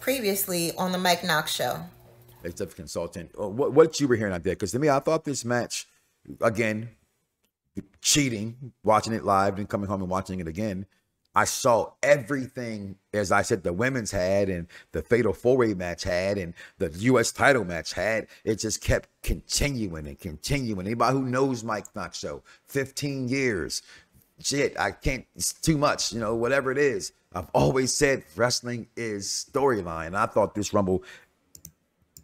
previously on the Mike Knoxxx show. Executive consultant. Uh, what what you were hearing out there? Because to me, I thought this match, again, cheating, watching it live, and coming home and watching it again. I saw everything, as I said, the women's had and the fatal four way match had and the U.S. title match had. It just kept continuing and continuing. Anybody who knows Mike Knoxxx show, 15 years, shit, I can't, it's too much, you know, whatever it is. I've always said wrestling is storyline. I thought this Rumble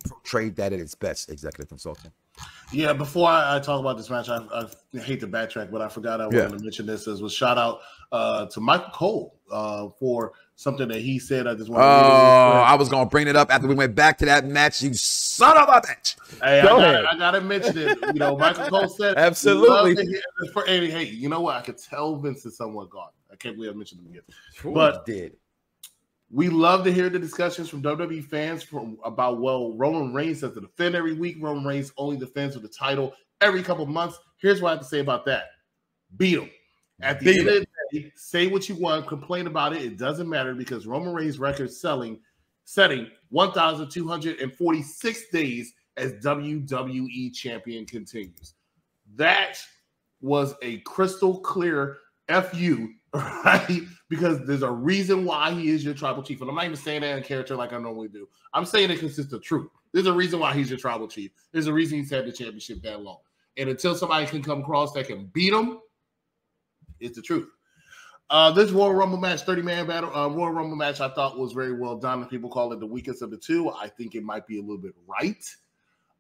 portrayed that at its best, executive consultant. Yeah, before I, I, talk about this match, I, I, hate to backtrack, but I forgot I wanted yeah. to mention this as was shout out uh, to Michael Cole uh, for something that he said. I just want. Oh, I was gonna bring it up after we went back to that match. You son of a bitch. Hey, Go I, gotta, I, gotta, mention it. You know, Michael Cole said absolutely. For, hey, hey, you know what? I could tell Vince is somewhat gone. I can't believe I mentioned them again. Sure but did. We love to hear the discussions from WWE fans from about well, Roman Reigns has to defend every week. Roman Reigns only defends with the title every couple months. Here's what I have to say about that: beat him. At the beat end him. of the day, say what you want, complain about it. It doesn't matter because Roman Reigns' record selling setting 1,246 days as WWE champion continues. That was a crystal clear fu right? Because there's a reason why he is your tribal chief. And I'm not even saying that in character like I normally do. I'm saying it consists of truth. There's a reason why he's your tribal chief. There's a reason he's had the championship that long. And until somebody can come across that can beat him, it's the truth. Uh, this Royal Rumble match, 30 man battle, uh, Royal Rumble match, I thought was very well done. People call it the weakest of the two. I think it might be a little bit right.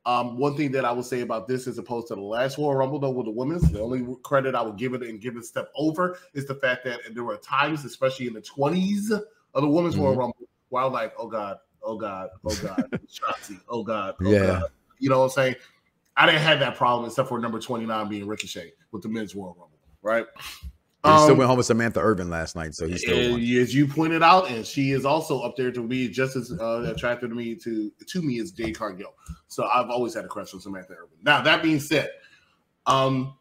Um, one thing that I would say about this, as opposed to the last Royal Rumble, though, with the women's, the only credit I would give it and give it a step over is the fact that there were times, especially in the 20s of the women's mm-hmm. Royal Rumble, where I was like, oh God, oh God, oh God, Shotzi, oh God, oh yeah. God. You know what I'm saying? I didn't have that problem except for number 29 being Ricochet with the men's Royal Rumble, right? He um, still went home with Samantha Irvin last night, so he's still won. As you pointed out, and she is also up there to be just as uh, attractive to me to to me as Jade Cargill. So I've always had a crush on Samantha Irvin. Now that being said, um,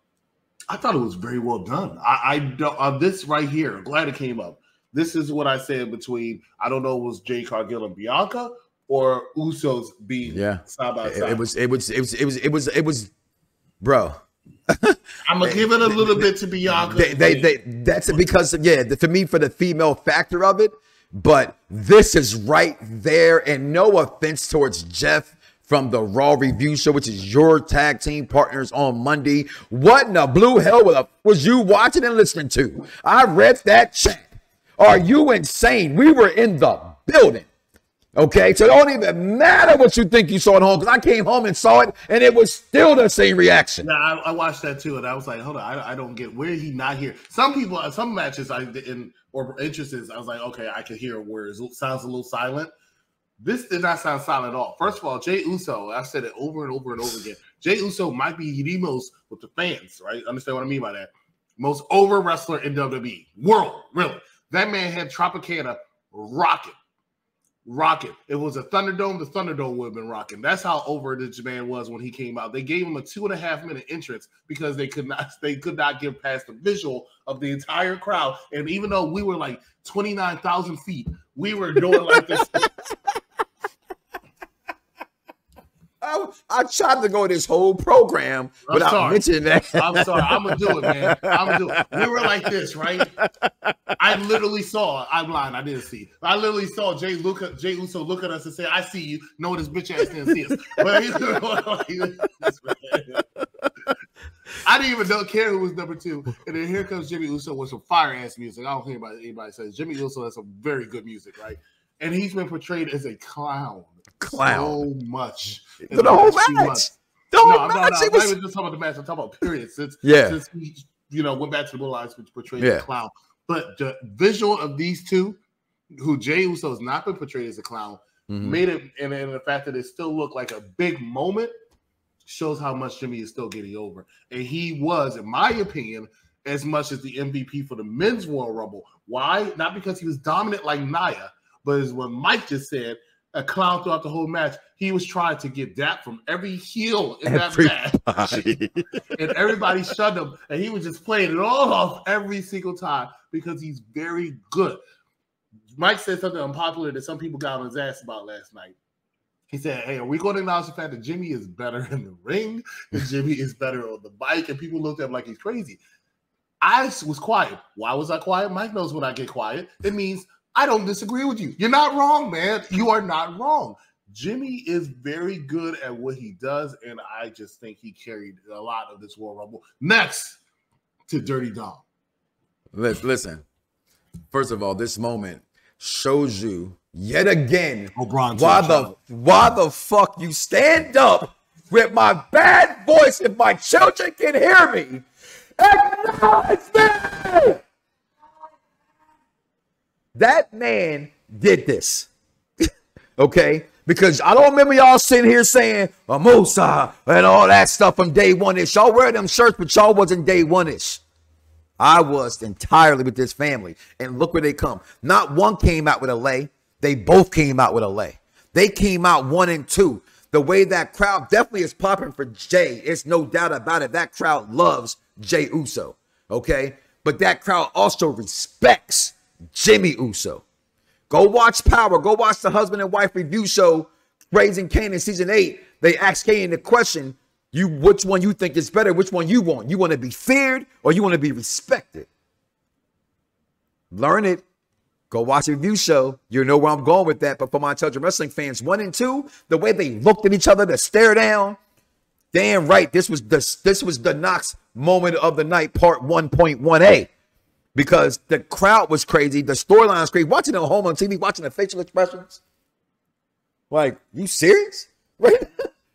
I thought it was very well done. I, I don't uh, this right here. I'm glad it came up. This is what I said between I don't know was Jade Cargill and Bianca or Usos being yeah side by side. It, it was it was it was it was it was it was bro. I'm gonna give it a little bit to Bianca. They, they, they, that's because yeah, for me, for the female factor of it. But this is right there, and no offense towards Jeff from the Raw Review Show, which is your tag team partners on Monday. What in the blue hell was you watching and listening to? I read that chat. Are you insane? We were in the building. Okay, so it don't even matter what you think you saw at home because I came home and saw it and it was still the same reaction. Yeah, I, I, watched that too, and I was like, hold on, I, I don't get where he not here. Some people, uh, some matches, I did in or interested, I was like, okay, I can hear where it sounds a little silent. This did not sound silent at all. First of all, Jay Uso, I've said it over and over and over again. Jay Uso might be the most with the fans, right? Understand what I mean by that? Most over wrestler in WWE world, really. That man had Tropicana rocking rocking. It was a Thunderdome. The Thunderdome would have been rocking. That's how over this man was when he came out. They gave him a two and a half minute entrance because they could not they could not get past the visual of the entire crowd. And even though we were like twenty nine thousand feet, we were doing like this. I, I tried to go this whole program I'm without sorry. mentioning that. I'm sorry. I'm gonna do it, man. I'm gonna do it. We were like this, right? I literally saw. I'm lying. I didn't see. I literally saw Jay Luca, Jay Uso look at us and say, "I see you." No, this bitch ass didn't see us. But oh, I didn't even know, care who was number two. And then here comes Jimmy Uso with some fire ass music. I don't think anybody, anybody says Jimmy Uso has some very good music, right? And he's been portrayed as a clown clown so much. For the whole match. The whole no, match. No, no, was... I'm not even just talking about the match. I'm talking about period. Since yeah, since he you know went back to the Bull Eyes, which portrayed yeah. the clown. But the visual of these two, who Jay Uso has not been portrayed as a clown, mm-hmm. made it, and, and the fact that it still looked like a big moment shows how much Jimmy is still getting over. And he was, in my opinion, as much as the MVP for the men's Royal Rumble. Why? Not because he was dominant like Nia, but as what Mike just said, a clown throughout the whole match. He was trying to get that from every heel in everybody. that match. and everybody shut him. And he was just playing it all off every single time because he's very good. Mike said something unpopular that some people got on his ass about last night. He said, Hey, are we going to acknowledge the fact that Jimmy is better in the ring and Jimmy is better on the bike? And people looked at him like he's crazy. I was quiet. Why was I quiet? Mike knows when I get quiet. It means I don't disagree with you. You're not wrong, man. You are not wrong. Jimmy is very good at what he does, and I just think he carried a lot of this Royal Rumble. Next to Dirty Dom. Listen, first of all, this moment shows you yet again oh, LeBron why the why the fuck you stand up with my bad voice if my children can hear me. Acknowledge me. That man did this. okay? Because I don't remember y'all sitting here saying a Musa and all that stuff from day one ish. Y'all wear them shirts, but y'all wasn't day one ish. I was entirely with this family. And look where they come. Not one came out with a lay. They both came out with a lay. They came out one and two. The way that crowd definitely is popping for Jay, it's no doubt about it. That crowd loves Jay Uso. Okay. But that crowd also respects Jimmy Uso. Go watch Power. Go watch the husband and wife review show, Raising Kanan season eight. They asked Kanan the question, you which one you think is better, which one you want. You want to be feared or you want to be respected. Learn it. Go watch the review show. You know where I'm going with that. But for my intelligent wrestling fans, one and two, the way they looked at each other, the stare down, damn right. This was the this was the Knox moment of the night, part 1.1a because the crowd was crazy. The storyline was crazy. Watching at home on TV, watching the facial expressions. Like, you serious? Right?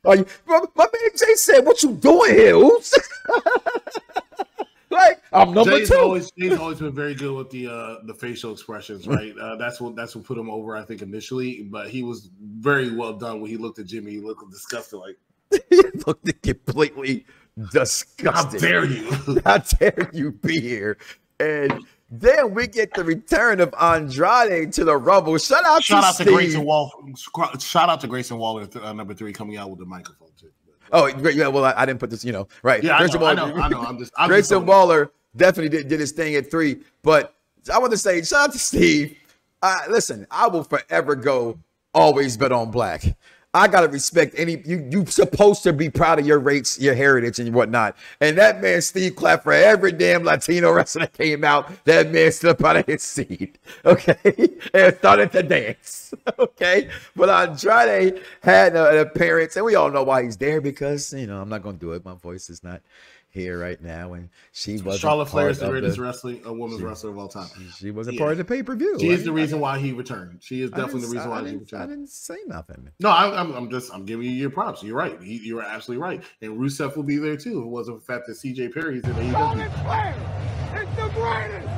Are you, my, my man Jay said, "What you doing here, Oops?" like, I'm number Jay's two. Always, Jay's always been very good with the uh, the facial expressions, right? Uh, that's what that's what put him over, I think, initially. But he was very well done when he looked at Jimmy. He looked disgusted, like he looked completely disgusted. How dare you? How dare you be here? And then we get the return of Andrade to the Rumble. Shout out shout to out to Grayson Waller. Shout out to Grayson Waller, uh, number three, coming out with the microphone too. Oh, great. Yeah, well, I, I didn't put this, you know, right. Yeah, I Grayson know, I Waller- know, I know. I'm just, I'm Grayson throwing- Waller definitely did, did his thing at three. But I want to say, shout out to Steve. Uh, listen, I will forever go always bet on black. I gotta respect any you. You supposed to be proud of your race, your heritage, and whatnot. And that man Steve clapped for every damn Latino wrestler that came out. That man stood up out of his seat, okay, and started to dance, okay. But Andrade had an appearance, and we all know why he's there because you know I'm not gonna do it. My voice is not here right now, and she was Charlotte Flair is the greatest the- wrestling, a women's wrestler of all time. She wasn't Yeah. part of the pay per view. She is the reason why he returned. She is definitely the reason why he returned. I didn't say nothing. No, I, I'm, I'm just I'm giving you your props. You're right. He, you're absolutely right. And Rusev will be there too. If it wasn't for the fact that CJ Perry's in AEW. Charlotte Flair is the greatest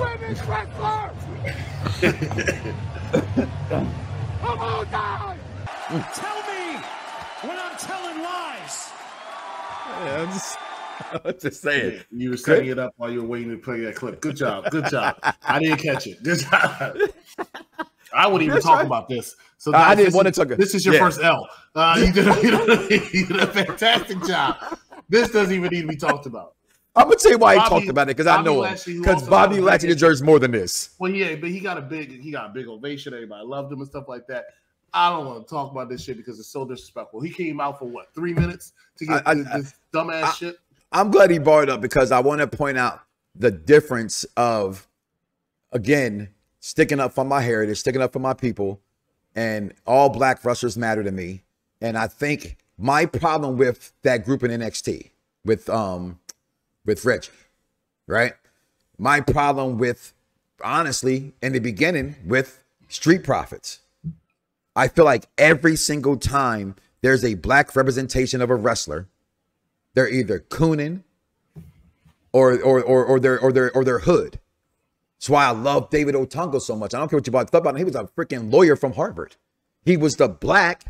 women's wrestler of all time. Tell me when I'm telling lies. Yeah, I'm just, saying. You were setting it up while you were waiting to play that clip. Good job. Good job. I didn't catch it. Good job. I wouldn't even That's talk right. about this. So I didn't this want is- to talk- This is your yeah. first L. Uh, you, did a, you, did a, you did a fantastic job. This doesn't even need to be talked about. I'm gonna tell you why he talked about it because I know him. Because Bobby got a Lashley deserves more than this. Well, yeah, but he got a big he got a big ovation. Everybody loved him and stuff like that. I don't want to talk about this shit because it's so disrespectful. He came out for what three minutes to get I- I- this, this dumbass I- shit. I'm glad he brought it up because I want to point out the difference of, again, sticking up for my heritage, sticking up for my people, and all black wrestlers matter to me. And I think my problem with that group in NXT, with um, with Reggie, right? My problem with, honestly, in the beginning, with Street Profits. I feel like every single time there's a black representation of a wrestler, they're either cooning or or or or they're or they're or they're hood. That's why I love David Otunga so much. I don't care what you thought about him. He was a freaking lawyer from Harvard. He was the black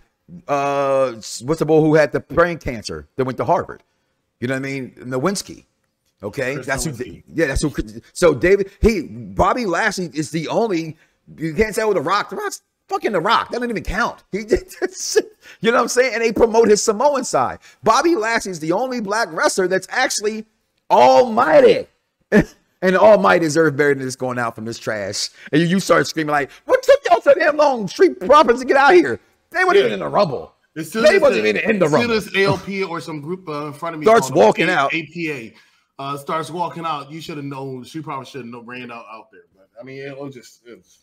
uh what's the boy who had the brain cancer that went to Harvard. You know what I mean? Nowinski. Okay, Chris that's who. Yeah, that's who. So David, he Bobby Lashley is the only. You can't say with the Rock. The Rock's fucking the Rock. That doesn't even count. He did. You know what I'm saying? And they promote his Samoan side. Bobby Lashley is the only black wrestler that's actually almighty. And almighty Might deserve better than this going out from this trash. And you, you start screaming like, "What took y'all so damn long, Street Profits, to get out here? They weren't Yeah. even in the rubble. As soon They as wasn't even in the rubble. as soon as ALP or some group uh, in front of me Starts walking out. APA uh, starts walking out. You should have known. She probably should have ran out out there. But I mean, it was just. It was,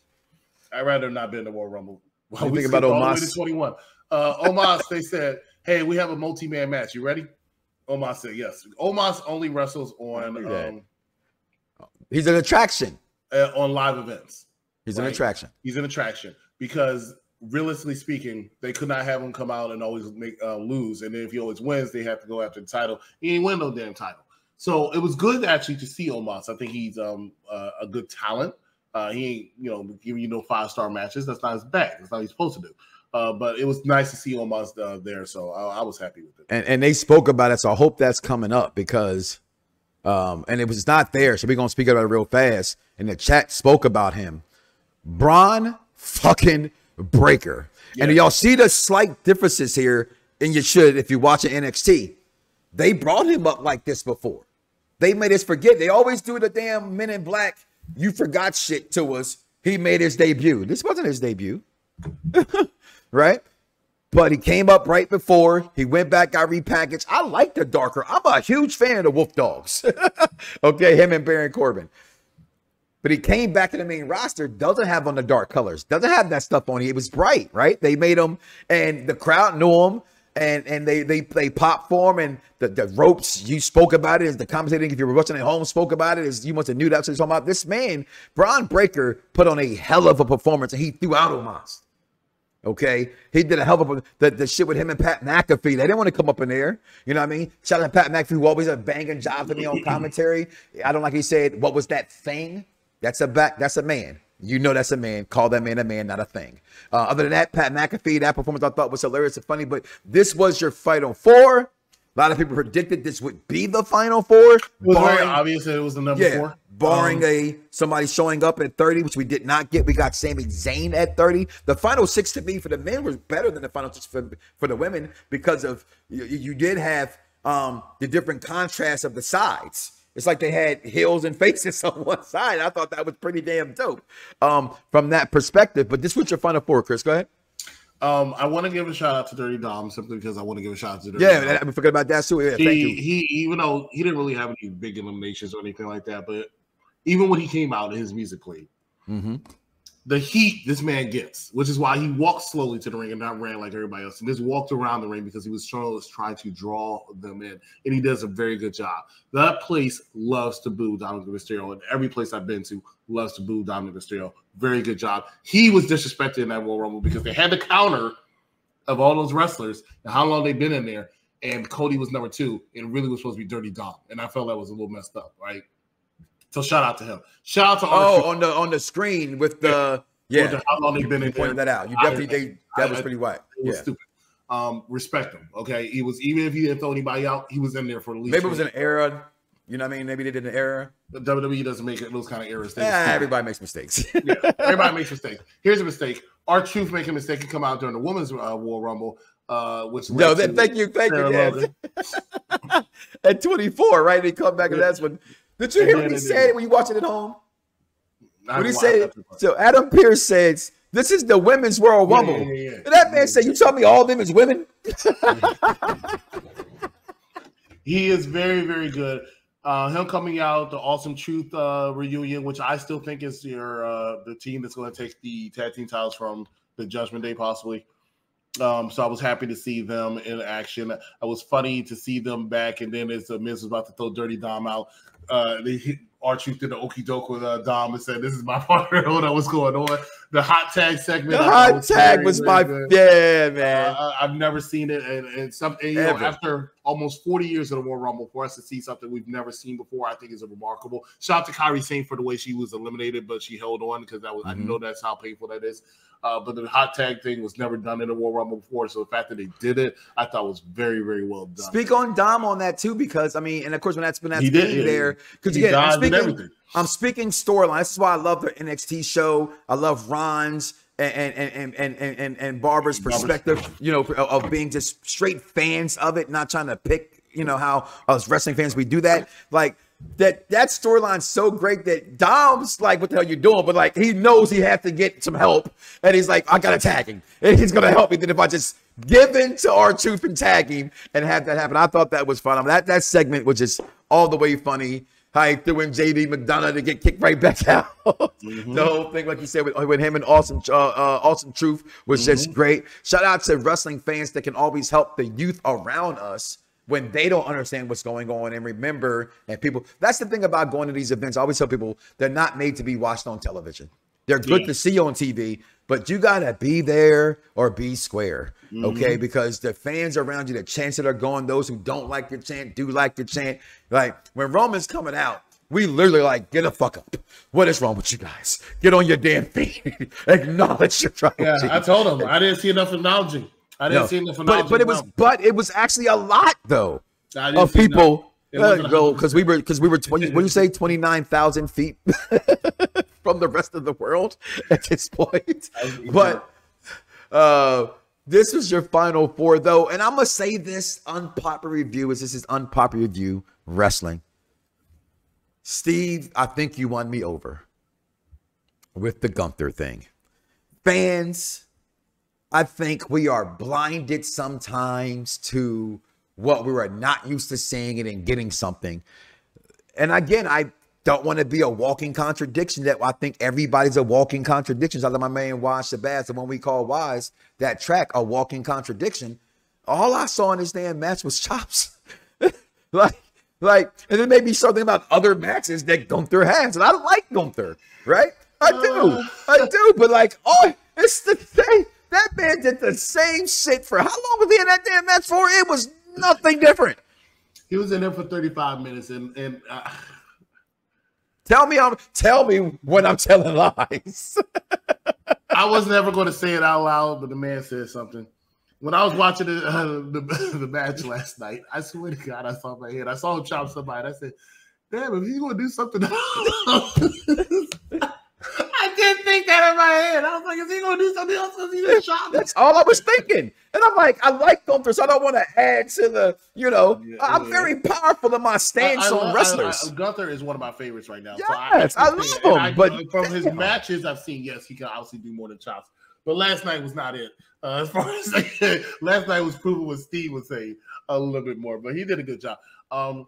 I'd rather not be in the Royal Rumble. What do you think about Omos? Twenty-one. Uh, Omos, they said, "Hey, we have a multi-man match. You ready?" Omos said, "Yes." Omos only wrestles on Look at that. um, He's an attraction. uh, on live events. He's an attraction. He's an attraction because realistically speaking, they could not have him come out and always make uh, lose. And then if he always wins, they have to go after the title. He ain't win no damn title. So it was good actually to see Omos. I think he's um uh, a good talent. Uh, he ain't you know giving you no five star matches. That's not his bag. That's not what he's supposed to do. Uh, but it was nice to see Omos uh, there, so I, I was happy with it. and and they spoke about it. So I hope that's coming up because, um, and it was not there. So we're gonna speak about it real fast. And the chat spoke about him, Bron fucking Breakker. And y'all see the slight differences here, and you should if you're watching NXT. They brought him up like this before. They made us forget. They always do the damn Men in Black. You forgot shit to us. He made his debut. This wasn't his debut, right? But he came up right before. He went back, got repackaged. I like the darker. I'm a huge fan of the Wolf Dogs. okay, him and Baron Corbin. But he came back to the main roster, doesn't have on the dark colors, doesn't have that stuff on. It was bright, right? They made him, and the crowd knew him, and and they they they pop form and the, the ropes. You spoke about it as the commentator. If you were watching at home, spoke about it as you must have knew that's what he's talking about. This man, Bron Breakker, put on a hell of a performance, and he threw out Omos. Okay, he did a hell of a the, the shit with him and Pat McAfee. They didn't want to come up in there. You know what I mean? Shout out to Pat McAfee, who always a banging job for me on commentary. I don't like he said, "What was that thing?" That's a back. That's a man. You know that's a man. Call that man a man, not a thing. Uh, other than that, Pat McAfee, that performance I thought was hilarious and funny. But this was your final four. A lot of people predicted this would be the final four. It was very barring- obvious that it was the number yeah, four. barring Um, a somebody showing up at 30, which we did not get. We got Sami Zayn at 30. The final six to me for the men was better than the final six for, for the women because of you, you did have um the different contrasts of the sides. It's like they had hills and faces on one side. I thought that was pretty damn dope um from that perspective. But this was your final four, Chris. Go ahead. Um, I want to give a shout out to Dirty Dom simply because I want to give a shout out to Dirty Yeah, Dom. and I forgot about that too. Yeah, thank you. he even though he didn't really have any big eliminations or anything like that, but even when he came out in his music played, Mm-hmm. The heat this man gets, which is why he walked slowly to the ring and not ran like everybody else. He just walked around the ring because he was trying, trying to draw them in, and he does a very good job. That place loves to boo Dominic Mysterio, and every place I've been to loves to boo Dominic Mysterio. Very good job. He was disrespected in that Royal Rumble because they had the counter of all those wrestlers and how long they've been in there. And Cody was number two, and really was supposed to be Dirty Dom, and I felt that was a little messed up, right? So shout out to him. Shout out to Oh, R-Truth on the on the screen with the for yeah. the- how long they've been You in there. that out. You I- definitely they, that was I- pretty white. It was Yeah. stupid. Um, respect him. Okay, he was even if he didn't throw anybody out, he was in there for the least. Maybe it was an error. You know what I mean? Maybe they did an error. The WWE doesn't make those kind of errors. They Yeah, everybody makes mistakes. yeah, everybody makes mistakes. Here's a mistake. R-Truth making a mistake and come out during the women's uh, Royal Rumble, uh, which no, that, thank you, thank you. Sarah Yes. At 24, right? They come back and that's when. Did you hear what he it said when you watching it at home? What he said? So Adam Pearce says, "This is the women's world Rumble." yeah, yeah, yeah. And that man said, "You tell me all them is women?" He is very, very good. Uh, him coming out, the Awesome Truth uh, reunion, which I still think is your uh, the team that's going to take the tag team titles from the Judgment Day, possibly. Um, so I was happy to see them in action. It was funny to see them back, and then as the Miz was about to throw Dirty Dom out, uh, they hit truth did the okey doke with uh, Dom and said, "This is my partner. Hold on, what's going on?" The hot tag segment. The I hot tag was my good. yeah, man. Uh, I- I've never seen it, and, and something you know, after almost 40 years of the Royal Rumble, for us to see something we've never seen before, I think is a remarkable. Shout out to Kairi Sane for the way she was eliminated, but she held on because that was I Mhm. know that's how painful that is. Uh, but the hot tag thing was never done in a Royal Rumble before, so the fact that they did it, I thought was very, very well done. Speak on Dom on that too, because I mean, and of course when that's when that's He did, there, because again, I'm speaking. I'm speaking storyline. This is why I love the NXT show. I love Ron's and and and and and, and, Barbara's perspective, you know, of, of being just straight fans of it, not trying to pick, you know, how us wrestling fans we do that. Like that that storyline's so great that Dom's like, what the hell you doing? But like he knows he has to get some help. And he's like, I gotta tag him. And he's gonna help me. Then if I just give in to R-Truth and tag him and have that happen. I thought that was fun. I mean, that, that segment was just all the way funny. How he threw in JD McDonagh to get kicked right back out. The whole thing, like you said, with, with him and Awesome uh, uh, Awesome Truth was just great. Shout out to wrestling fans that can always help the youth around us when they don't understand what's going on and remember and people that's the thing about going to these events i always tell people they're not made to be watched on television they're good Yeah. to see on tv but you gotta be there or be square okay mm-hmm. because the fans around you the chants that are going those who don't like your chant do like your chant like when roman's coming out we literally like get a fuck up. What is wrong with you guys? Get on your damn feet. Acknowledge your trouble. Yeah, I told him I didn't see enough acknowledging. I didn't No, see enough but but it was but it was actually a lot though of people go because we were because we were twenty. When you say twenty nine thousand feet from the rest of the world at this point, but uh, this was your final four though, and I'm gonna say this unpopular review is this is unpopular review wrestling. Steve, I think you won me over with the Gunther thing. Fans, I think we are blinded sometimes to what we are not used to seeing it and getting something. And again, I don't want to be a walking contradiction that I think everybody's a walking contradiction. Of my man Wise Shabazz, the one we call Wise, that track, a walking contradiction. All I saw in this damn match was chops. like, like, and then maybe something about other matches that Gunther has. And I like Gunther, right? I do. Uh. I do. But like, oh, it's the thing. That man did the same shit for how long was he in that damn match for? It was nothing different. He was in there for 35 minutes, and and uh, Tell me I'm tell me when I'm telling lies. I was never going to say it out loud, but the man said something. When I was watching the, uh, the the match last night, I swear to God, I saw my head. I saw him chop somebody. I said, "Damn, if he's going to do something." I did think that in my head. I was like, "Is he going to do something else? Because he just shot me." That's all I was thinking. And I'm like, I like Gunther, so I don't want to add to the, you know, Yeah, I'm yeah. very powerful in my stance I- I on love- wrestlers. I- I- Gunther is one of my favorites right now. Yes, I can love say it. And him, I- but from his damn. matches I've seen, yes, he can obviously do more than chops. But last night was not it. Uh, as far as last night was proving what Steve was saying a little bit more, but he did a good job. Um,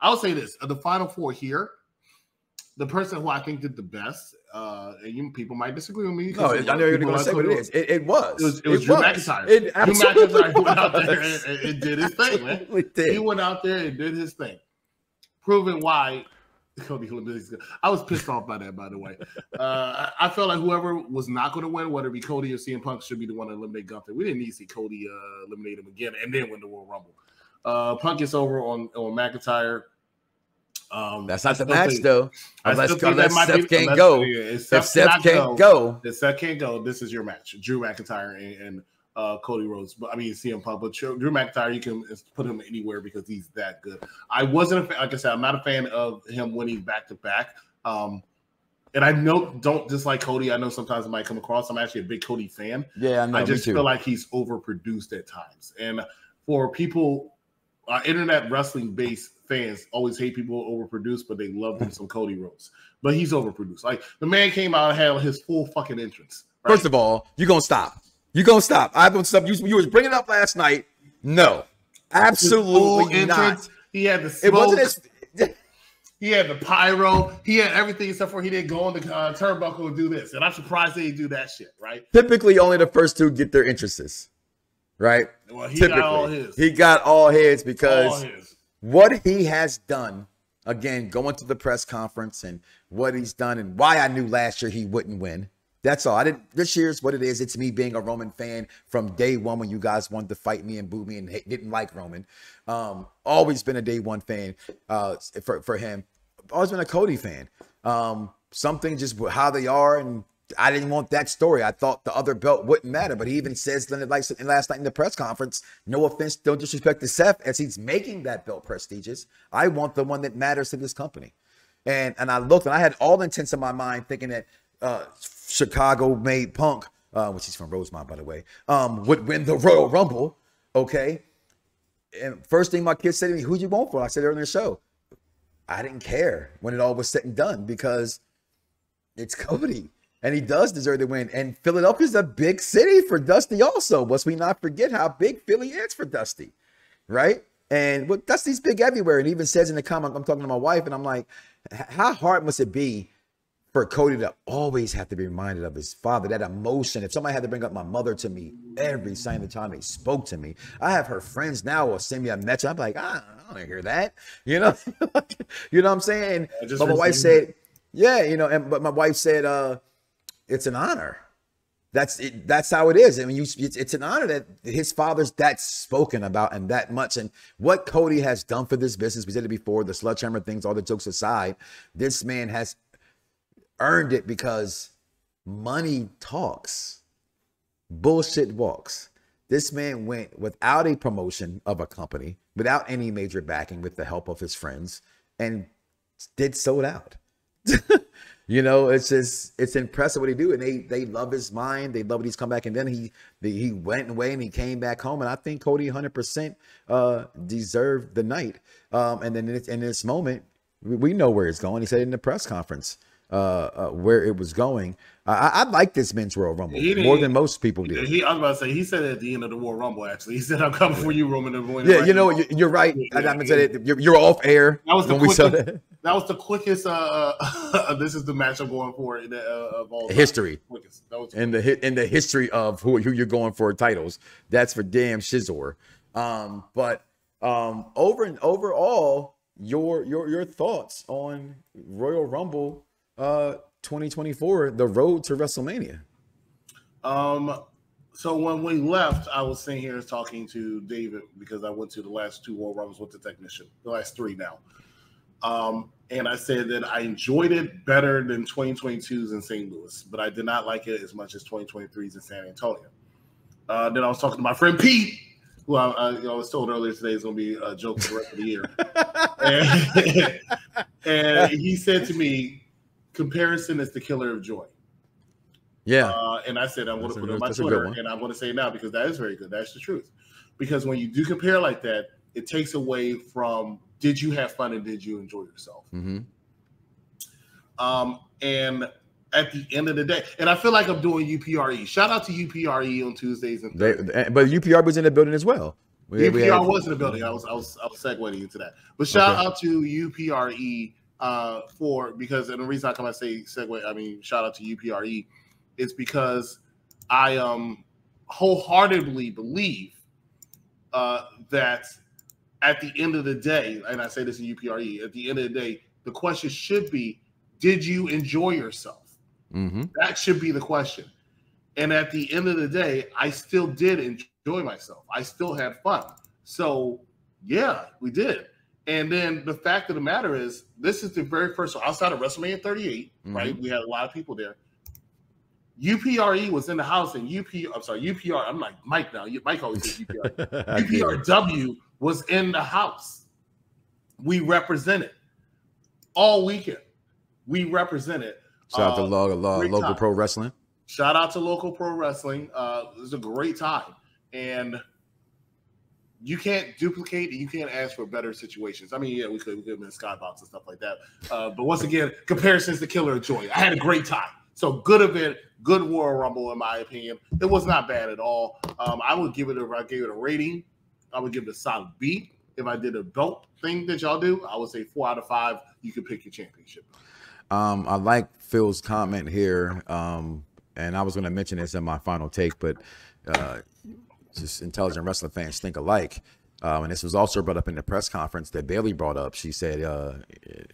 I'll say this: uh, the final four here, the person who I think did the best, uh, and you people might disagree with me. no, I know you're going to say what it is. It, it was. It was, it was Drew McIntyre. It Drew McIntyre went out there and, and- and did his thing, man. Absolutely He went out there and did his thing, proving why Cody. I was pissed off by that, by the way. Uh, I I felt like whoever was not going to win, whether it be Cody or CM Punk, should be the one to eliminate Gunther. We didn't need to see Cody uh, eliminate him again and then win the Royal Rumble. Uh, Punk gets over on on McIntyre. Um, That's not I the match, think- though. I Unless, unless Seth be- can't unless- go. yeah, if If Seth Seth can't go, if Seth can't go, this is your match. Drew McIntyre and, and uh, Cody Rhodes. But I mean CM Punk, but Drew McIntyre, you can put him anywhere because he's that good. I wasn't a fan, like I said, I'm not a fan of him winning back to back. Um, and I know don't dislike Cody. I know sometimes it might come across. I'm actually a big Cody fan. yeah, I know. I just feel like he's overproduced at times. And for people, uh, internet wrestling based fans always hate people who overproduce, but they love them some Cody Rhodes. But he's overproduced. Like the man came out and had his full fucking entrance. right? First of all, you're gonna stop. You're gonna stop. I don't stop. You, you was bringing it up last night. No, absolutely not. entrance, He had the It smoke. wasn't as. he had the pyro. He had everything except for he didn't go on the uh, turnbuckle and do this. And I'm surprised they didn't do that shit. Right? Typically, only the first two get their interests, right? Well, he Typically, got all his. he got all his because all his. what he has done again going to the press conference and what he's done and why i knew last year he wouldn't win. That's all. I didn't this year's what it is. It's me being a roman fan from day one when you guys wanted to fight me and boo me and hate, didn't like roman. Um always been a day one fan uh for, for him. Always been a cody fan. Um something just how they are and I didn't want that story. I thought the other belt wouldn't matter, but he even says last night in the press conference, no offense, don't disrespect to Seth as he's making that belt prestigious. I want the one that matters to this company. And and I looked and I had all intents in my mind thinking that uh Chicago made Punk, uh, which is from Rosemont, by the way, um, would win the Royal Rumble. Okay. And first thing my kids said to me, who'd you vote for? I said earlier in the show. I didn't care when it all was said and done because it's Cody. And he does deserve the win. And Philadelphia's a big city for Dusty, also. Must we not forget how big Philly is for Dusty, right? And well, Dusty's big everywhere. And even says in the comment, I'm talking to my wife, and I'm like, how hard must it be for Cody to always have to be reminded of his father, that emotion. If somebody had to bring up my mother to me every single time they spoke to me, I have her friends now will send me a message. I'm like, ah, I don't hear that. You know, you know what I'm saying? But my wife said, yeah, you know, and but my wife said, uh, it's an honor. That's it, that's how it is. I mean, you, it's, it's an honor that his father's that spoken about and that much. And what Cody has done for this business, we said it before, the sledgehammer things, all the jokes aside, this man has earned it because money talks, bullshit walks. This man went without a promotion of a company, without any major backing, with the help of his friends, and did sold out. you know, it's just it's impressive what he do, and they they love his mind. They love what he's come back, and then he he went away and he came back home, and I think Cody 100 percent uh deserved the night. Um, and then in, in this moment, we, we know where it's going. He said in the press conference uh, uh, where it was going. I, I like this men's Royal Rumble more than most people did. He, I was about to say he said at the end of the Royal Rumble. Actually, he said, "I'm coming for you, Roman." Yeah, you know, you're right. Yeah, I, I said it. You're, you're, off air. That was the quickest, that. That. was the quickest. Uh, this is the match I'm going for in the, uh, of all history. Quickest. That was in the in the history of who who you're going for titles. That's for damn Shizor. Um, but um, over and overall, your your your thoughts on Royal Rumble uh 2024, the road to WrestleMania? Um, so when we left, I was sitting here talking to David because I went to the last two Royal Rumbles with the technician, the last three now. Um, and I said that I enjoyed it better than 2022's in St. Louis, but I did not like it as much as 2023's in San Antonio. Uh, then I was talking to my friend Pete, who I, I, you know, I was told earlier today is going to be a joke for the rest of the year. and, and he said to me, comparison is the killer of joy. Yeah. Uh, and I said, I'm going to put it on my Twitter, and I'm going to say it now because that is very good. That's the truth. Because when you do compare like that, it takes away from did you have fun and did you enjoy yourself? Mm-hmm. Um, and at the end of the day, and I feel like I'm doing UPRE. Shout out to UPRE on Tuesdays and they, but UPR was in the building as well. We, UPR we had, was in the building. I was I was I was segueing into that. But shout okay. out to UPRE uh, for because and the reason I come and say segue, I mean shout out to UPRE, is because I um wholeheartedly believe uh, that at the end of the day, and I say this in UPRE, at the end of the day, the question should be, did you enjoy yourself? Mm-hmm. That should be the question. And at the end of the day, I still did enjoy myself. I still had fun. So yeah, we did. And then the fact of the matter is, this is the very first so outside of WrestleMania 38, mm-hmm. right? We had a lot of people there. UPRE was in the house, and UP, I'm sorry, UPR, I'm like Mike now. Mike always says UPR. UPRW was in the house. We represented all weekend. We represented. Shout out to uh, lo- lo- local time. pro wrestling. Shout out to local pro wrestling. Uh, it was a great time. And you can't duplicate and you can't ask for better situations. I mean, yeah, we could we could have been skybox and stuff like that. Uh, but once again, comparisons to killer joy. I had a great time. So good event, good Royal Rumble in my opinion. It was not bad at all. Um, I would give it a I gave it a rating. I would give it a solid B. If I did a belt thing that y'all do, I would say four out of five. You could pick your championship. Um, I like Phil's comment here. Um, and I was going to mention this in my final take, but uh, just intelligent wrestling fans think alike. Um, and this was also brought up in the press conference that Bayley brought up. She said uh, it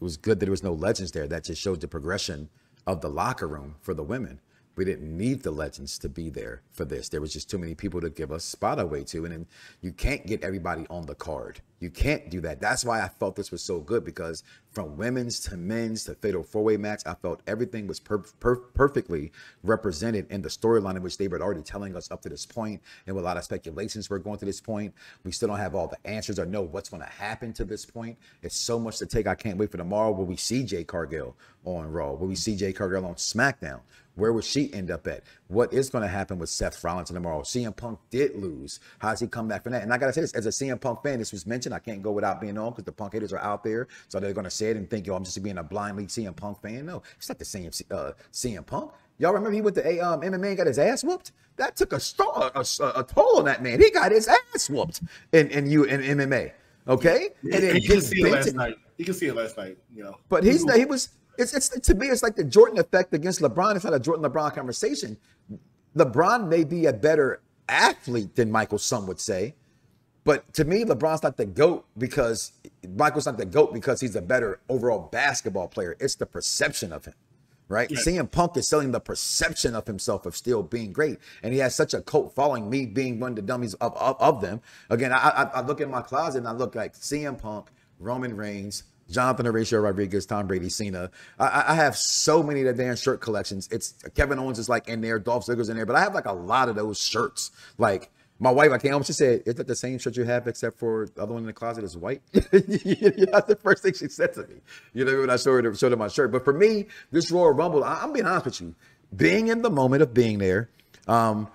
was good that there was no legends there. That just showed the progression of the locker room for the women. We didn't need the legends to be there for this. There was just too many people to give a spot away to. And then you can't get everybody on the card. You can't do that. That's why I felt this was so good because from women's to men's to fatal four way match, I felt everything was per- per- perfectly represented in the storyline in which they were already telling us up to this point. And with a lot of speculations, we're going to this point. We still don't have all the answers or know what's going to happen to this point. It's so much to take. I can't wait for tomorrow. Will we see Jade Cargill on Raw? Will we see Jade Cargill on SmackDown? Where would she end up at? What is going to happen with Seth Rollins tomorrow? CM Punk did lose. How does he come back from that? And I got to say this as a CM Punk fan, this was mentioned. I can't go without being on because the Punk haters are out there. So they're going to say it and think, yo, I'm just being a blindly CM Punk fan. No, it's not the same uh, CM Punk. Y'all remember he went to a um, MMA and got his ass whooped? That took a, star, a, a, toll on that man. He got his ass whooped in, in you in MMA. Okay, and then you can see it last night. You can see it last night. You know, but he's he was it's, it's to me, it's like the Jordan effect against LeBron. It's not a Jordan LeBron conversation. LeBron may be a better athlete than Michael, some would say. But to me, LeBron's not the GOAT because Michael's not the GOAT because he's a better overall basketball player. It's the perception of him, right? Yeah. CM Punk is selling the perception of himself of still being great. And he has such a cult following, me being one of the dummies of, of, of them. Again, I, I, I look in my closet and I look like CM Punk, Roman Reigns, Jonathan Horatio Rodriguez, Tom Brady, Cena. I, I, have so many of the damn shirt collections. It's Kevin Owens is like in there, Dolph Ziggler's in there, but I have like a lot of those shirts. Like my wife, I can't almost say, is that the same shirt you have except for the other one in the closet is white? That's the first thing she said to me. You know, when I showed her, showed her my shirt. But for me, this Royal Rumble, I, am being honest with you, being in the moment of being there, um,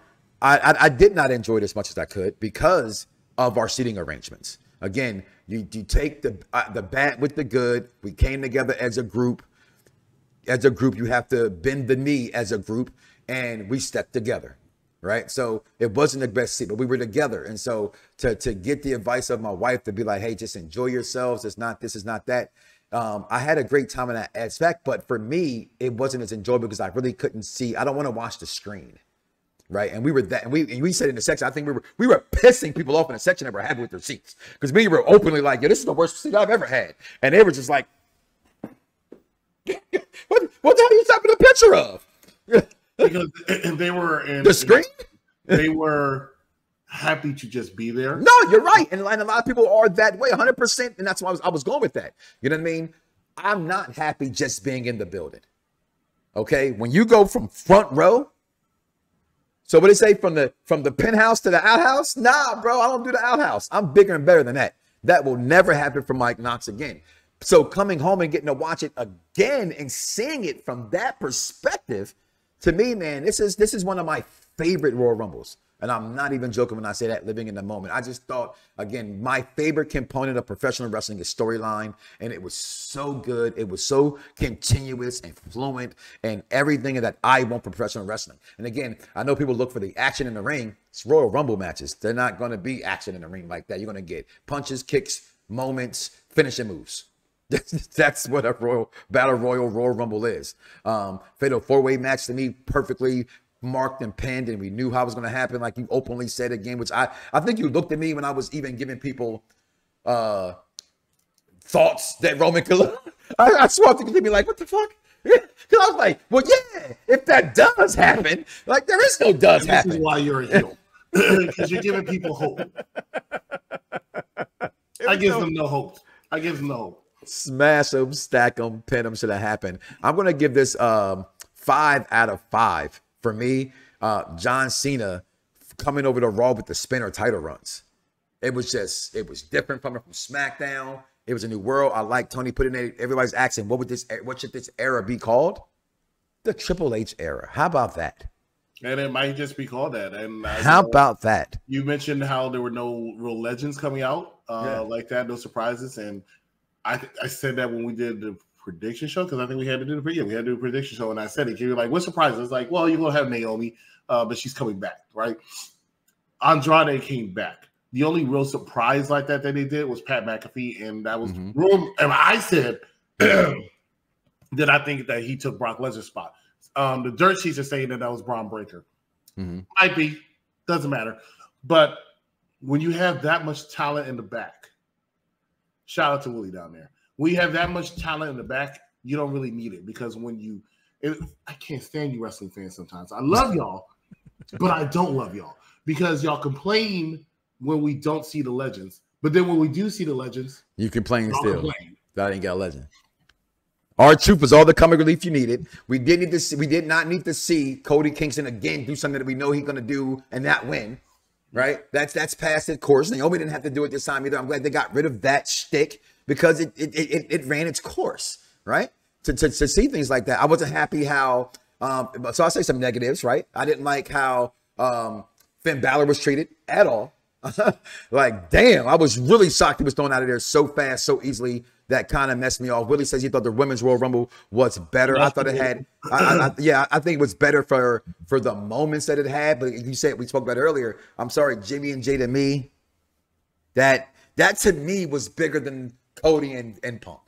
I, I, I did not enjoy it as much as I could because of our seating arrangements. Again, you you take the uh, the bad with the good. We came together as a group. As a group, you have to bend the knee as a group, and we stepped together, right? So it wasn't the best seat, but we were together. And so to to get the advice of my wife to be like, hey, just enjoy yourselves. It's not this, is not that. Um, I had a great time in that aspect, but for me, it wasn't as enjoyable because I really couldn't see. I don't want to watch the screen right? And we were that, and we and we said in the section, I think we were we were pissing people off in the section that were happy with their seats because we were openly like, "Yeah, this is the worst seat I've ever had," and they were just like, "What? What the hell are you taking a picture of?" because they were in the screen. They were happy to just be there. No, you're right, and, and a lot of people are that way, 100, percent and that's why I was I was going with that. You know what I mean? I'm not happy just being in the building. Okay, when you go from front row so what they say from the from the penthouse to the outhouse? Nah, bro, I don't do the outhouse. I'm bigger and better than that. That will never happen for Mike Knoxxx again. So coming home and getting to watch it again and seeing it from that perspective, to me, man, this is this is one of my favorite Royal Rumbles. And I'm not even joking when I say that living in the moment. I just thought, again, my favorite component of professional wrestling is storyline. And it was so good. It was so continuous and fluent and everything that I want for professional wrestling. And again, I know people look for the action in the ring. It's Royal Rumble matches. They're not going to be action in the ring like that. You're going to get punches, kicks, moments, finishing moves. That's what a Royal Battle Royal Royal Rumble is. Um, fatal four way match to me perfectly marked and pinned and we knew how it was going to happen like you openly said again which i i think you looked at me when i was even giving people uh thoughts that roman could I, I swear to be like what the fuck? Because i was like well yeah if that does happen like there is no does and happen this is why you're a heel. Because you're giving people hope. I give no, them no hope. I give them no hope. Smash them stack them pin them should have happened. I'm gonna give this um five out of five for me, uh, John Cena coming over to Raw with the spinner title runs. It was just, it was different from from SmackDown. It was a new world. I like Tony putting it. Everybody's asking, what would this, what should this era be called? The Triple H era. How about that? And it might just be called that. And how know, about that? You mentioned how there were no real legends coming out uh, yeah. like that, no surprises. And I, I said that when we did the prediction show because I think we had to do the yeah we had to do a prediction show and I said it. You're like, what surprise? It's like, well, you're gonna have Naomi, uh, but she's coming back, right? Andrade came back. The only real surprise like that that they did was Pat McAfee, and that was mm-hmm. room. And I said that I think that he took Brock Lesnar's spot. Um, the dirt sheets are saying that that was Bron Breakker. Mm-hmm. Might be, doesn't matter. But when you have that much talent in the back, shout out to Willie down there we have that much talent in the back, you don't really need it because when you, it, I can't stand you wrestling fans sometimes. I love y'all, but I don't love y'all because y'all complain when we don't see the legends. But then when we do see the legends, you complain still. Complain. That ain't got a legend. R-Truth was all the comic relief you needed. We did need to see, we did not need to see Kofi Kingston again do something that we know he's gonna do and that win. Right? That's that's past its course. Naomi didn't have to do it this time either. I'm glad they got rid of that shtick because it it, it, it ran its course, right? To, to, to see things like that. I wasn't happy how Um, so I'll say some negatives, right? I didn't like how um, Finn Balor was treated at all. like, damn, I was really shocked he was thrown out of there so fast, so easily. That kind of messed me off. Willie says he thought the women's Royal Rumble was better. I thought it had, I, I, I, yeah, I think it was better for for the moments that it had. But you said we spoke about earlier. I'm sorry, Jimmy and Jay to me, that that to me was bigger than Cody and, and Punk.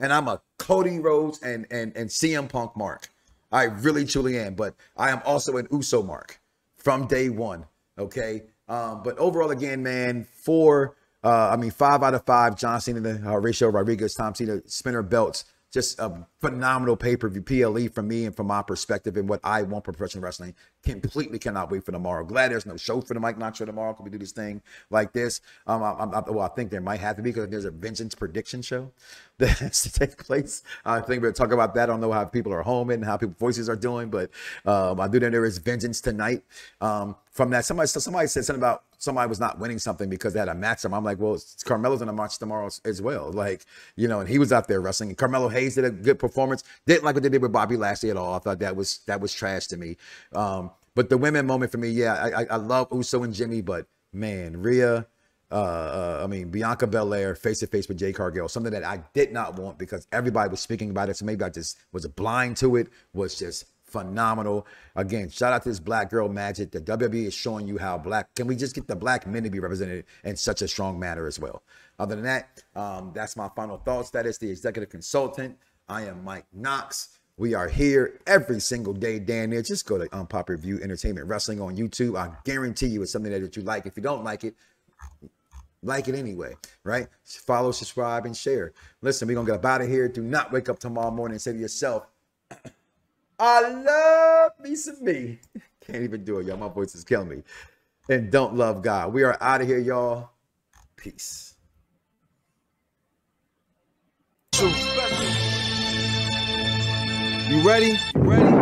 And I'm a Cody Rhodes and and and CM Punk mark. I really truly am. But I am also an Uso mark from day one. Okay. Um, but overall, again, man, four, uh, I mean, five out of five, John Cena, the uh, Ratio Rodriguez, Tom Cena, spinner belts. Just a phenomenal pay per view PLE from me and from my perspective and what I want for professional wrestling. Completely cannot wait for tomorrow. Glad there's no show for the Mike Knoxxx show tomorrow. Can we do this thing like this? Um, I, I, well, I think there might have to be because there's a vengeance prediction show that has to take place. I think we'll talk about that. I don't know how people are home and how people voices are doing, but um, I do know there is vengeance tonight. Um, from that, somebody somebody said something about somebody was not winning something because they had a match. I'm like, well, Carmelo's in a match tomorrow as well. Like, you know, and he was out there wrestling. And Carmelo Hayes did a good performance. Didn't like what they did with Bobby Lashley at all. I thought that was that was trash to me. Um, but the women moment for me, yeah, I, I, love Uso and Jimmy, but man, Rhea, uh, uh, I mean, Bianca Belair face to face with Jade Cargill, something that I did not want because everybody was speaking about it. So maybe I just was blind to it, was just phenomenal. Again, shout out to this black girl magic. The WWE is showing you how black can we just get the black men to be represented in such a strong manner as well. Other than that, um, that's my final thoughts. That is the executive consultant. I am Mike Knoxxx. We are here every single day, Dan. There, just go to um, Unpopular View Entertainment Wrestling on YouTube. I guarantee you it's something that you like. If you don't like it, like it anyway, right? Follow, subscribe, and share. Listen, we're gonna get up out of here. Do not wake up tomorrow morning and say to yourself, I love me some me. Can't even do it, y'all. My voice is killing me. And don't love God. We are out of here, y'all. Peace. You ready? Ready?